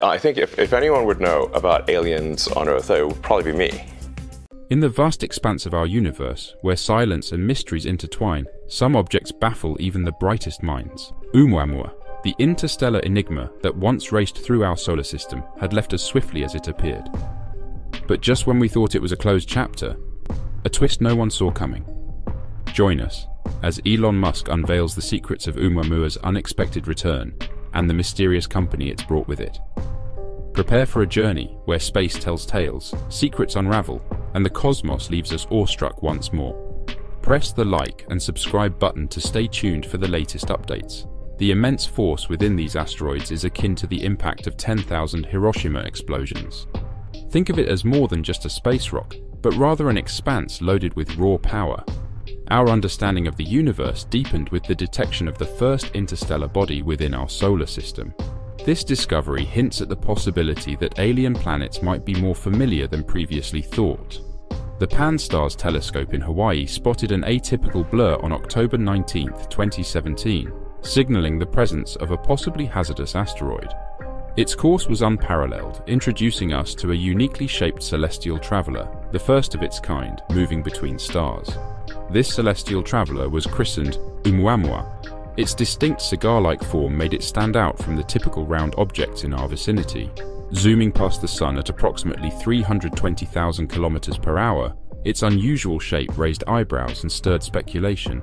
I think if, if anyone would know about aliens on Earth, it would probably be me. In the vast expanse of our universe, where silence and mysteries intertwine, some objects baffle even the brightest minds. Oumuamua, the interstellar enigma that once raced through our solar system, had left us swiftly as it appeared. But just when we thought it was a closed chapter, a twist no one saw coming. Join us as Elon Musk unveils the secrets of Oumuamua's unexpected return and the mysterious company it's brought with it. Prepare for a journey where space tells tales, secrets unravel, and the cosmos leaves us awestruck once more. Press the like and subscribe button to stay tuned for the latest updates. The immense force within these asteroids is akin to the impact of 10,000 Hiroshima explosions. Think of it as more than just a space rock, but rather an expanse loaded with raw power. Our understanding of the universe deepened with the detection of the first interstellar body within our solar system. This discovery hints at the possibility that alien planets might be more familiar than previously thought. The Pan-STARRS telescope in Hawaii spotted an atypical blur on October 19, 2017, signaling the presence of a possibly hazardous asteroid. Its course was unparalleled, introducing us to a uniquely shaped celestial traveler, the first of its kind, moving between stars. This celestial traveler was christened Oumuamua. Its distinct cigar-like form made it stand out from the typical round objects in our vicinity. Zooming past the Sun at approximately 320,000 kilometers per hour, its unusual shape raised eyebrows and stirred speculation.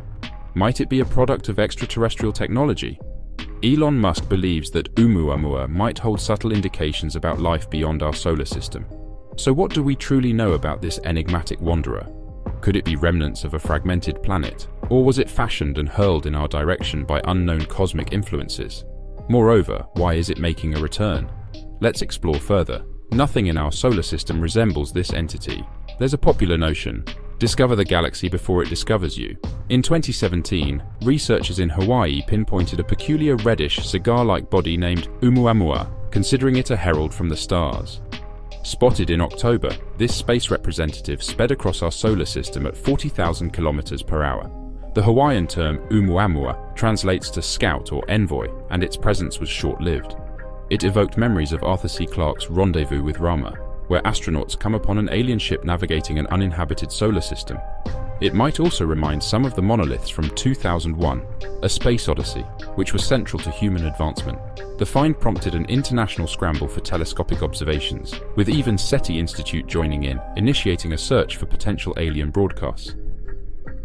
Might it be a product of extraterrestrial technology? Elon Musk believes that Oumuamua might hold subtle indications about life beyond our solar system. So what do we truly know about this enigmatic wanderer? Could it be remnants of a fragmented planet? Or was it fashioned and hurled in our direction by unknown cosmic influences? Moreover, why is it making a return? Let's explore further. Nothing in our solar system resembles this entity. There's a popular notion, Discover the galaxy before it discovers you. In 2017, researchers in Hawaii pinpointed a peculiar reddish, cigar-like body named Oumuamua, considering it a herald from the stars. Spotted in October, this space representative sped across our solar system at 40,000 kilometers per hour. The Hawaiian term Oumuamua translates to scout or envoy, and its presence was short-lived. It evoked memories of Arthur C. Clarke's Rendezvous with Rama, where astronauts come upon an alien ship navigating an uninhabited solar system. It might also remind some of the monoliths from 2001, A Space Odyssey, which was central to human advancement. The find prompted an international scramble for telescopic observations, with even SETI Institute joining in, initiating a search for potential alien broadcasts.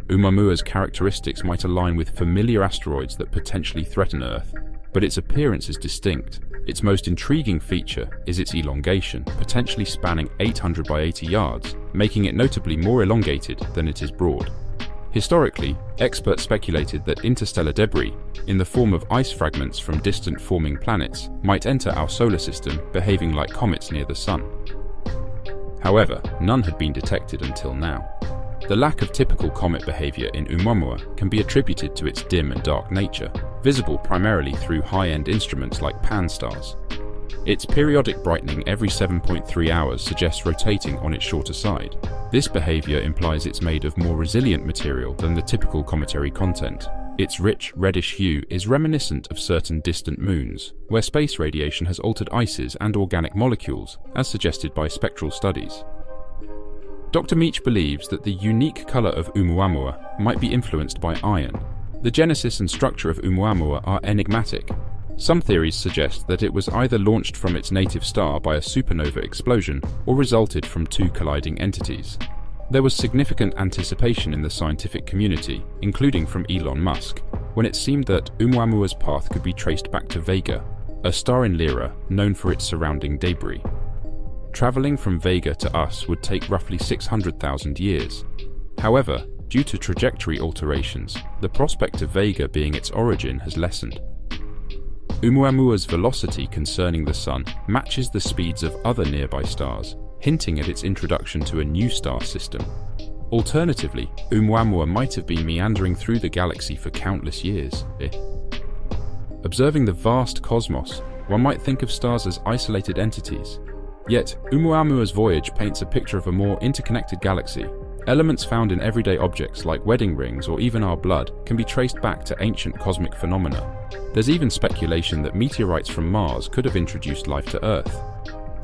Oumuamua's characteristics might align with familiar asteroids that potentially threaten Earth, but its appearance is distinct, its most intriguing feature is its elongation, potentially spanning 800 by 80 yards, making it notably more elongated than it is broad. Historically, experts speculated that interstellar debris, in the form of ice fragments from distant forming planets, might enter our solar system behaving like comets near the Sun. However, none had been detected until now. The lack of typical comet behavior in Oumuamua can be attributed to its dim and dark nature, visible primarily through high-end instruments like Pan-STARRS. Its periodic brightening every 7.3 hours suggests rotating on its shorter side. This behavior implies it's made of more resilient material than the typical cometary content. Its rich, reddish hue is reminiscent of certain distant moons, where space radiation has altered ices and organic molecules, as suggested by spectral studies. Dr. Meech believes that the unique colour of Oumuamua might be influenced by iron. The genesis and structure of Oumuamua are enigmatic. Some theories suggest that it was either launched from its native star by a supernova explosion or resulted from two colliding entities. There was significant anticipation in the scientific community, including from Elon Musk, when it seemed that Oumuamua's path could be traced back to Vega, a star in Lyra known for its surrounding debris. Travelling from Vega to us would take roughly 600,000 years. However, due to trajectory alterations, the prospect of Vega being its origin has lessened. Oumuamua's velocity concerning the Sun matches the speeds of other nearby stars, hinting at its introduction to a new star system. Alternatively, Oumuamua might have been meandering through the galaxy for countless years. Eh? Observing the vast cosmos, one might think of stars as isolated entities, Yet, Oumuamua's voyage paints a picture of a more interconnected galaxy, Elements found in everyday objects like wedding rings or even our blood can be traced back to ancient cosmic phenomena. There's even speculation that meteorites from Mars could have introduced life to Earth.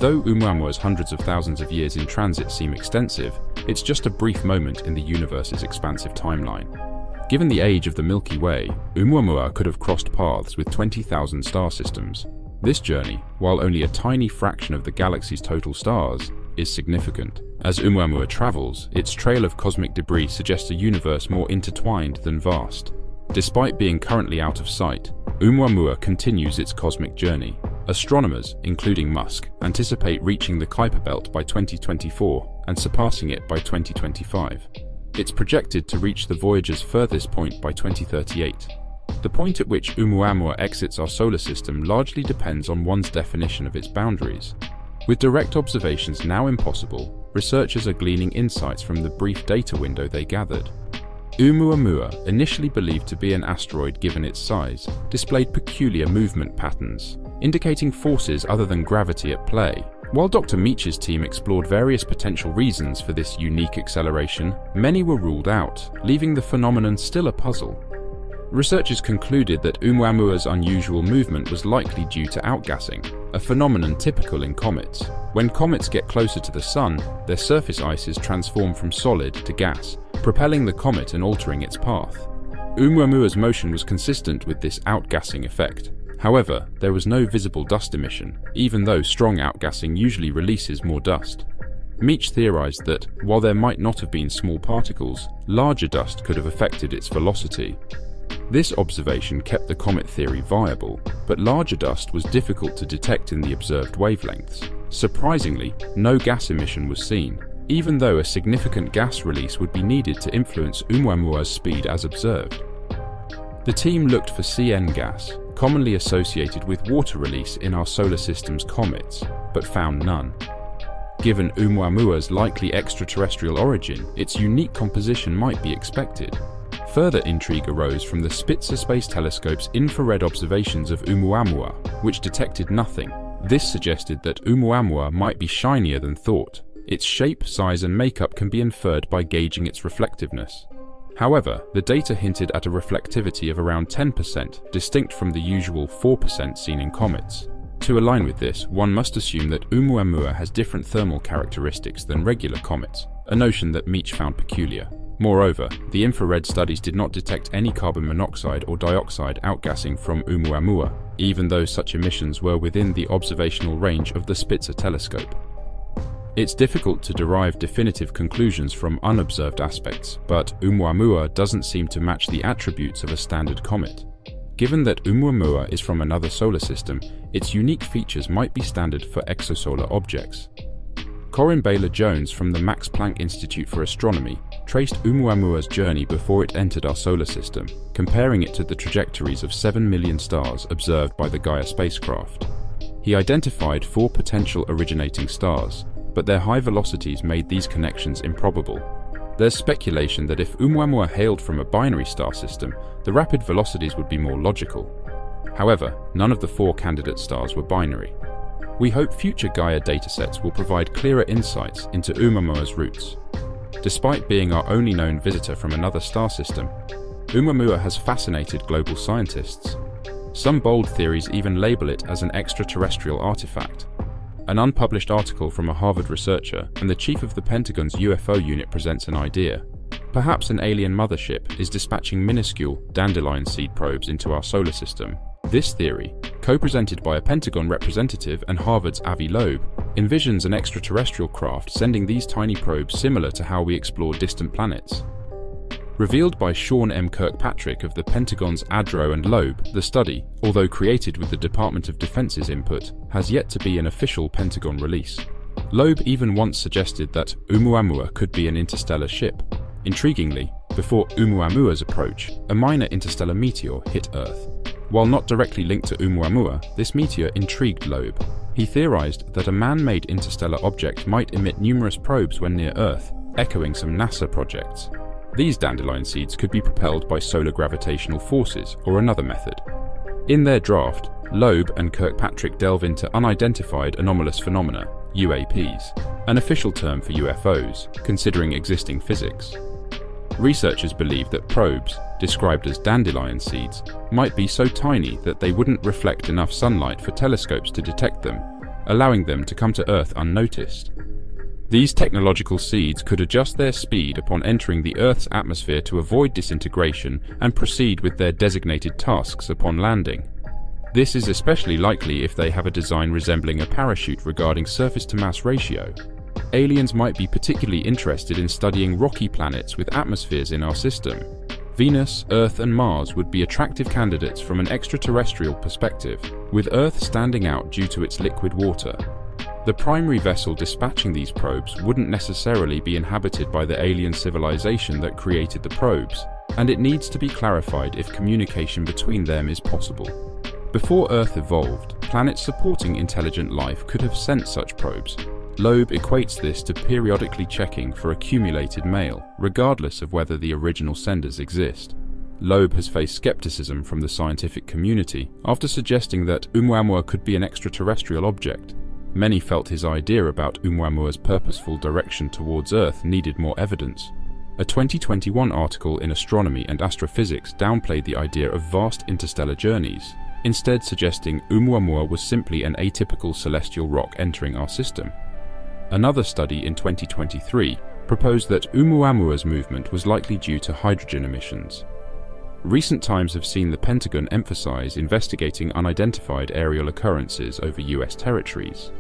Though Oumuamua's hundreds of thousands of years in transit seem extensive, it's just a brief moment in the universe's expansive timeline. Given the age of the Milky Way, Oumuamua could have crossed paths with 20,000 star systems. This journey, while only a tiny fraction of the galaxy's total stars, is significant. As Oumuamua travels, its trail of cosmic debris suggests a universe more intertwined than vast. Despite being currently out of sight, Oumuamua continues its cosmic journey. Astronomers, including Musk, anticipate reaching the Kuiper Belt by 2024 and surpassing it by 2025. It's projected to reach the Voyager's furthest point by 2038. The point at which Oumuamua exits our solar system largely depends on one's definition of its boundaries. With direct observations now impossible, researchers are gleaning insights from the brief data window they gathered. Oumuamua, initially believed to be an asteroid given its size, displayed peculiar movement patterns, indicating forces other than gravity at play. While Dr. Meech's team explored various potential reasons for this unique acceleration, many were ruled out, leaving the phenomenon still a puzzle. Researchers concluded that Oumuamua's unusual movement was likely due to outgassing, a phenomenon typical in comets. When comets get closer to the Sun, their surface ices transform from solid to gas, propelling the comet and altering its path. Oumuamua's motion was consistent with this outgassing effect. However, there was no visible dust emission, even though strong outgassing usually releases more dust. Meech theorized that, while there might not have been small particles, larger dust could have affected its velocity, this observation kept the comet theory viable, but larger dust was difficult to detect in the observed wavelengths. Surprisingly, no gas emission was seen, even though a significant gas release would be needed to influence Oumuamua's speed as observed. The team looked for CN gas, commonly associated with water release in our solar system's comets, but found none. Given Oumuamua's likely extraterrestrial origin, its unique composition might be expected, Further intrigue arose from the Spitzer Space Telescope's infrared observations of Oumuamua, which detected nothing. This suggested that Oumuamua might be shinier than thought. Its shape, size and makeup can be inferred by gauging its reflectiveness. However, the data hinted at a reflectivity of around 10%, distinct from the usual 4% seen in comets. To align with this, one must assume that Oumuamua has different thermal characteristics than regular comets, a notion that Meech found peculiar. Moreover, the infrared studies did not detect any carbon monoxide or dioxide outgassing from Oumuamua, even though such emissions were within the observational range of the Spitzer telescope. It's difficult to derive definitive conclusions from unobserved aspects, but Oumuamua doesn't seem to match the attributes of a standard comet. Given that Oumuamua is from another solar system, its unique features might be standard for exosolar objects. Coryn Bailer-Jones from the Max Planck Institute for Astronomy traced Oumuamua's journey before it entered our solar system, comparing it to the trajectories of 7 million stars observed by the Gaia spacecraft. He identified four potential originating stars, but their high velocities made these connections improbable. There's speculation that if Oumuamua hailed from a binary star system, the rapid velocities would be more logical. However, none of the four candidate stars were binary. We hope future Gaia datasets will provide clearer insights into Oumuamua's roots. Despite being our only known visitor from another star system, Oumuamua has fascinated global scientists. Some bold theories even label it as an extraterrestrial artifact. An unpublished article from a Harvard researcher and the chief of the Pentagon's UFO unit presents an idea. Perhaps an alien mothership is dispatching minuscule dandelion seed probes into our solar system. This theory, co-presented by a Pentagon representative and Harvard's Avi Loeb, envisions an extraterrestrial craft sending these tiny probes similar to how we explore distant planets. Revealed by Sean M. Kirkpatrick of the Pentagon's AARO and Loeb, the study, although created with the Department of Defense's input, has yet to be an official Pentagon release. Loeb even once suggested that Oumuamua could be an interstellar ship. Intriguingly, before Oumuamua's approach, a minor interstellar meteor hit Earth. While not directly linked to Oumuamua, this meteor intrigued Loeb. He theorized that a man-made interstellar object might emit numerous probes when near Earth, echoing some NASA projects. These dandelion seeds could be propelled by solar gravitational forces or another method. In their draft, Loeb and Kirkpatrick delve into unidentified anomalous phenomena, UAPs, an official term for UFOs, considering existing physics. Researchers believe that probes, described as dandelion seeds, might be so tiny that they wouldn't reflect enough sunlight for telescopes to detect them, allowing them to come to Earth unnoticed. These technological seeds could adjust their speed upon entering the Earth's atmosphere to avoid disintegration and proceed with their designated tasks upon landing. This is especially likely if they have a design resembling a parachute regarding surface-to-mass ratio. Aliens might be particularly interested in studying rocky planets with atmospheres in our system. Venus, Earth and Mars would be attractive candidates from an extraterrestrial perspective, with Earth standing out due to its liquid water. The primary vessel dispatching these probes wouldn't necessarily be inhabited by the alien civilization that created the probes, and it needs to be clarified if communication between them is possible. Before Earth evolved, planets supporting intelligent life could have sent such probes. Loeb equates this to periodically checking for accumulated mail, regardless of whether the original senders exist. Loeb has faced skepticism from the scientific community after suggesting that Oumuamua could be an extraterrestrial object, Many felt his idea about Oumuamua's purposeful direction towards Earth needed more evidence. A 2021 article in Astronomy and Astrophysics downplayed the idea of vast interstellar journeys, instead suggesting Oumuamua was simply an atypical celestial rock entering our system. Another study in 2023 proposed that Oumuamua's movement was likely due to hydrogen emissions. Recent times have seen the Pentagon emphasize investigating unidentified aerial occurrences over US territories.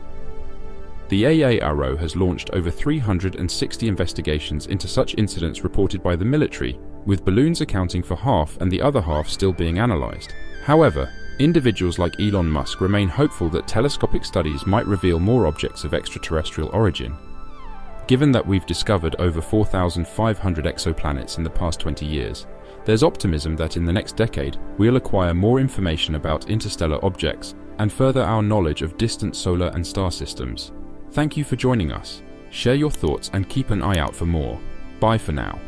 The AARO has launched over 360 investigations into such incidents reported by the military, with balloons accounting for half and the other half still being analysed. However, individuals like Elon Musk remain hopeful that telescopic studies might reveal more objects of extraterrestrial origin. Given that we've discovered over 4,500 exoplanets in the past 20 years, there's optimism that in the next decade we'll acquire more information about interstellar objects and further our knowledge of distant solar and star systems. Thank you for joining us. Share your thoughts and keep an eye out for more. Bye for now.